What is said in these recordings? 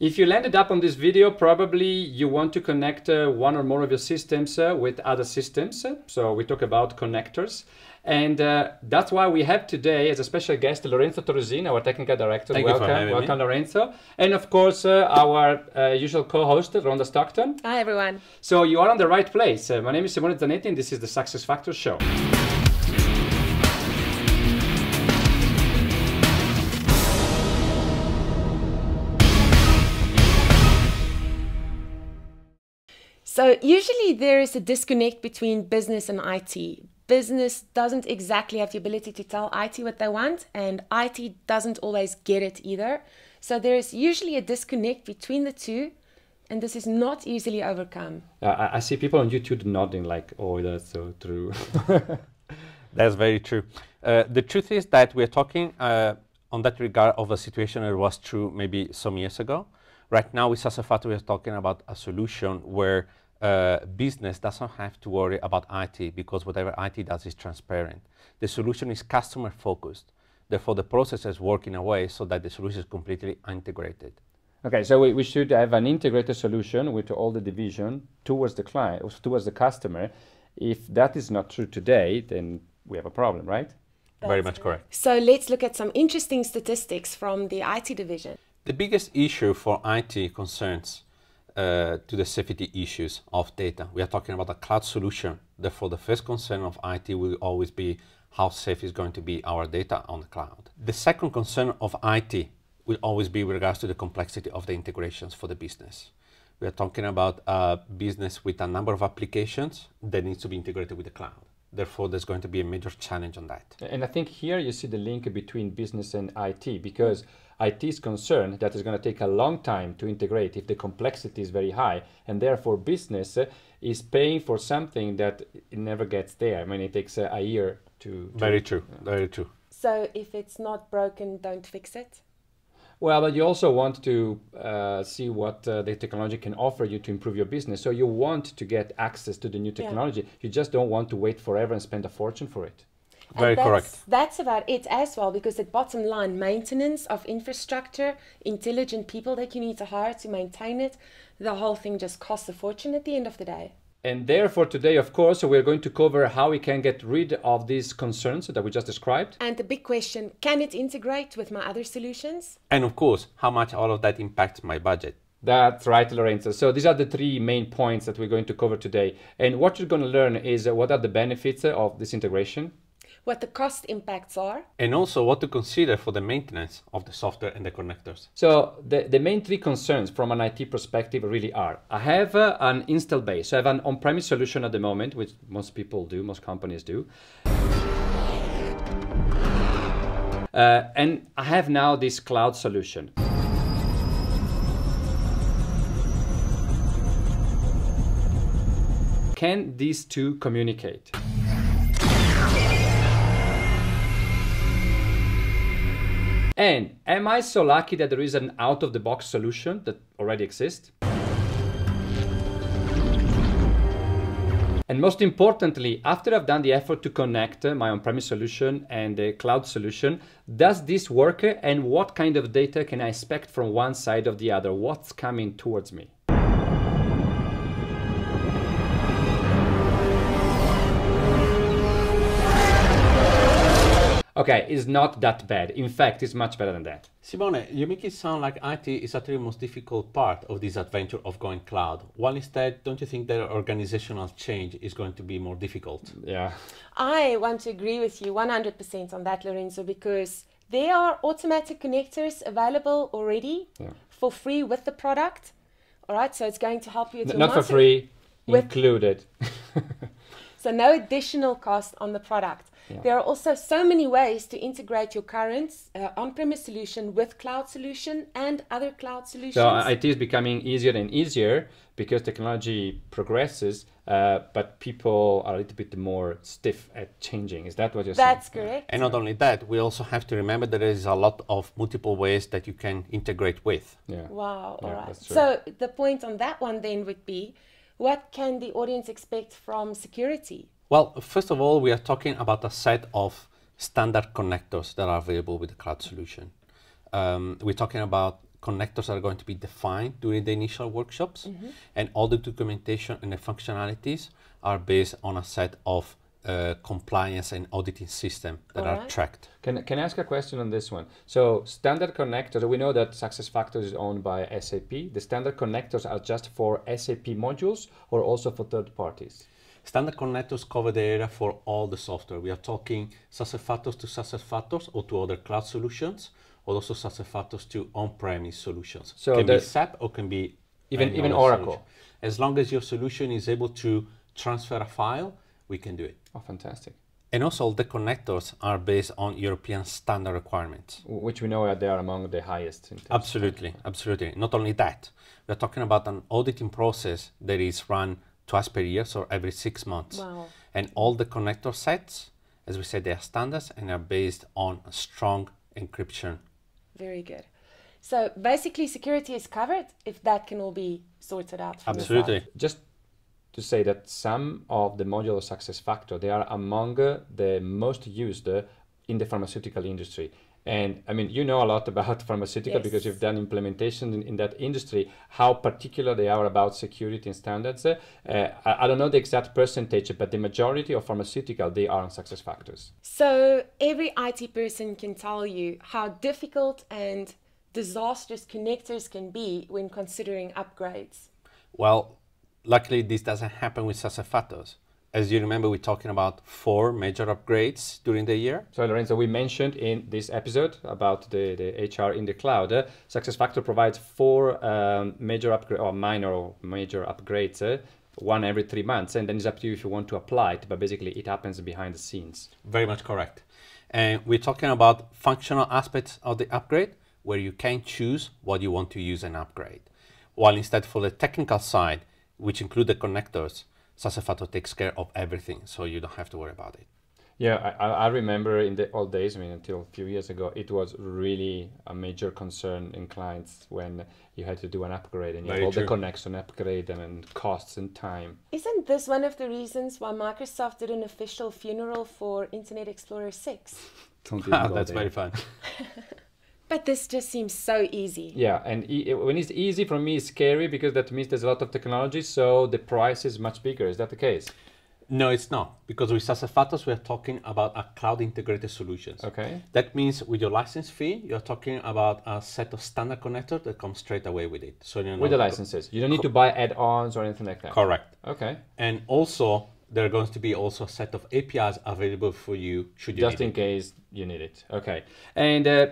If you landed up on this video, probably you want to connect uh, one or more of your systems uh, with other systems. So we talk about connectors. And uh, that's why we have today as a special guest Lorenzo Torresin, our technical director. Thank welcome, you for having welcome me. Lorenzo. And of course, uh, our uh, usual co-host, Rhonda Stockton. Hi, everyone. So you are on the right place. Uh, my name is Simone Zanetti and this is the Success Factor Show. So, usually there is a disconnect between business and IT. Business doesn't exactly have the ability to tell IT what they want, and IT doesn't always get it either. So, there is usually a disconnect between the two, and this is not easily overcome. Uh, I, I see people on YouTube nodding like, oh, that's so true. That's very true. Uh, the truth is that we're talking uh, on that regard of a situation that was true maybe some years ago. Right now, with Sassafat, we're talking about a solution where uh, business doesn't have to worry about IT because whatever IT does is transparent. The solution is customer focused. Therefore, the processes work in a way so that the solution is completely integrated. Okay, so we, we should have an integrated solution with all the division towards the client, towards the customer. If that is not true today, then we have a problem, right? very much correct. So, let's look at some interesting statistics from the IT division. The biggest issue for IT concerns uh, to the safety issues of data. We are talking about a cloud solution. Therefore, the first concern of IT will always be how safe is going to be our data on the cloud. The second concern of IT will always be with regards to the complexity of the integrations for the business. We are talking about a business with a number of applications that needs to be integrated with the cloud. Therefore, there's going to be a major challenge on that. And I think here you see the link between business and IT because IT is concerned that it's going to take a long time to integrate if the complexity is very high, and therefore business uh, is paying for something that it never gets there. I mean, it takes a, a year to, to. Very true. Very true. So, if it's not broken, don't fix it. Well, but you also want to uh, see what uh, the technology can offer you to improve your business. So you want to get access to the new Yeah. technology. You just don't want to wait forever and spend a fortune for it. And Very that's, correct. That's about it as well, because at bottom line, maintenance of infrastructure, intelligent people that you need to hire to maintain it, the whole thing just costs a fortune at the end of the day. And therefore, today, of course, we're going to cover how we can get rid of these concerns that we just described. And the big question can it integrate with my other solutions? And of course, how much all of that impacts my budget. That's right, Lorenzo. So these are the three main points that we're going to cover today. And what you're going to learn is uh, what are the benefits of this integration, What the cost impacts are? and also what to consider for the maintenance of the software and the connectors. So the, the main three concerns from an IT perspective really are, I have uh, an install base. So I have an on-premise solution at the moment, which most people do, most companies do. Uh, and I have now this cloud solution. Can these two communicate? And am I so lucky that there is an out of the box solution that already exists? And most importantly, after I've done the effort to connect uh, my on premise solution and the cloud solution, does this work and what kind of data can I expect from one side of the other? What's coming towards me? Okay, it's not that bad. In fact, it's much better than that. Simone, you make it sound like IT is actually the most difficult part of this adventure of going cloud. While instead, don't you think that organizational change is going to be more difficult? Yeah. I want to agree with you 100% on that, Lorenzo, because there are automatic connectors available already Yeah. for free with the product. All right, so it's going to help you. with your Not for free, With- included. So no additional cost on the product. There are also so many ways to integrate your current uh, on-premise solution with cloud solution and other cloud solutions. So uh, IT is becoming easier and easier because technology progresses, uh, but people are a little bit more stiff at changing. Is that what you're That's saying? That's correct. And not only that, we also have to remember that there is a lot of multiple ways that you can integrate with. Yeah. Wow, all Yeah, right. So the point on that one then would be what can the audience expect from security? Well, first of all, we are talking about a set of standard connectors that are available with the cloud solution. Um, we're talking about connectors that are going to be defined during the initial workshops, and all the documentation and the functionalities are based on a set of uh, compliance and auditing system that are Alright. tracked. Can, can I ask a question on this one? So standard connectors, we know that SuccessFactors is owned by SAP. The standard connectors are just for SAP modules or also for third parties? Standard connectors cover the area for all the software. We are talking SuccessFactors to SuccessFactors or to other cloud solutions, or also SuccessFactors to on-premise solutions. So can be SAP or can be Even- even Oracle? solution. As long as your solution is able to transfer a file, we can do it. Oh, fantastic. And also, the connectors are based on European standard requirements. Which we know are they are among the highest. In terms of- Absolutely, absolutely. Not only that, we're talking about an auditing process that is run twice per year, so every six months. Wow. And all the connector sets, as we said, they are standards and are based on a strong encryption. Very good. So basically, security is covered if that can all be sorted out. from Absolutely. side. Just to say that some of the modular success factor they are among the most used in the pharmaceutical industry and i mean you know a lot about pharmaceutical because you've done implementation in, in that industry how particular they are about security and standards uh, I, I don't know the exact percentage but the majority of pharmaceutical they are on success factors So every IT person can tell you how difficult and disastrous connectors can be when considering upgrades. Well, luckily, this doesn't happen with SuccessFactors. As you remember, we're talking about four major upgrades during the year. So Lorenzo, we mentioned in this episode about the, the HR in the cloud, uh, SuccessFactor provides four um, major upgrade or minor or major upgrades, uh, one every three months, and then it's up to you if you want to apply it. But basically, it happens behind the scenes. Very much correct. And we're talking about functional aspects of the upgrade where you can choose what you want to use and upgrade. While instead for the technical side, which include the connectors, SuccessFactor takes care of everything, so you don't have to worry about it. Yeah, I, I I remember in the old days, I mean, until a few years ago, it was really a major concern in clients when you had to do an upgrade and you have Very all the connection upgrade and, and costs and time. Isn't this one of the reasons why Microsoft did an official funeral for Internet Explorer 6? Don't even go That's there. very fun. But this just seems so easy. Yeah, and e- when it's easy for me, it's scary because that means there's a lot of technology, so the price is much bigger. Is that the case? No, it's not, because with SuccessFactors, we are talking about a cloud integrated solutions. Okay. That means with your license fee, you're talking about a set of standard connectors that come straight away with it. So you're With the licenses, you don't need to buy add-ons or anything like that. Correct. Okay. And also, there are going to be also a set of APIs available for you should you Just need in it. case you need it. Okay. And uh,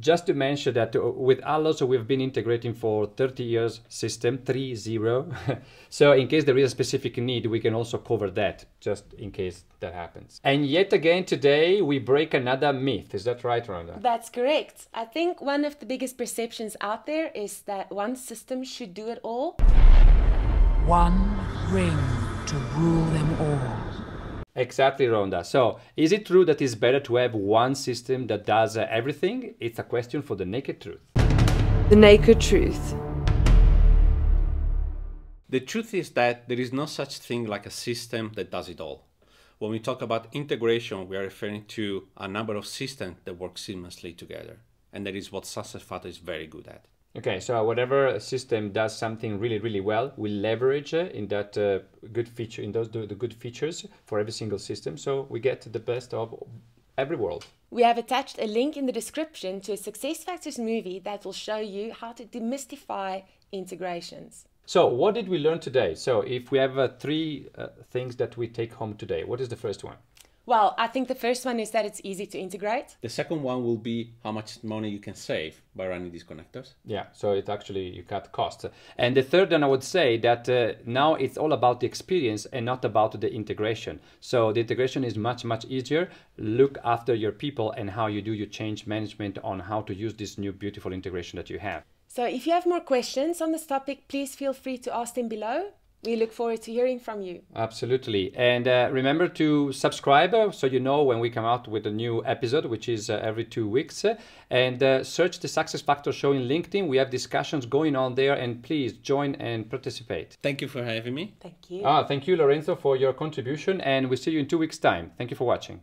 just to mention that uh, with Allo, we've been integrating for 30 years system, 3-0. so in case there is a specific need, we can also cover that, just in case that happens. And yet again, today, we break another myth. Is that right, Rhonda? That's correct. I think one of the biggest perceptions out there is that one system should do it all. One ring to rule them all. Exactly, Rhonda. So, is it true that it's better to have one system that does uh, everything? It's a question for the naked truth. The naked truth. The truth is that there is no such thing like a system that does it all. When we talk about integration, we are referring to a number of systems that work seamlessly together. And that is what SuccessFactor is very good at. Okay, so whatever system does something really, really well, we leverage uh, in that uh, good feature, in those the, the good features for every single system. So we get the best of every world. We have attached a link in the description to a SuccessFactors movie that will show you how to demystify integrations. So what did we learn today? So if we have uh, three uh, things that we take home today, what is the first one? Well, I think the first one is that it's easy to integrate. The second one will be how much money you can save by running these connectors. Yeah, so it actually you cut costs. And the third one, I would say that uh, now it's all about the experience and not about the integration. So the integration is much much easier. Look after your people and how you do your change management on how to use this new beautiful integration that you have. So if you have more questions on this topic, please feel free to ask them below. We look forward to hearing from you. Absolutely. And uh, remember to subscribe uh, so you know when we come out with a new episode, which is uh, every two weeks. And uh, search the Success Factor Show in LinkedIn. We have discussions going on there, and please join and participate. Thank you for having me. Thank you. Ah, thank you, Lorenzo, for your contribution, and we see you in two weeks' time. Thank you for watching.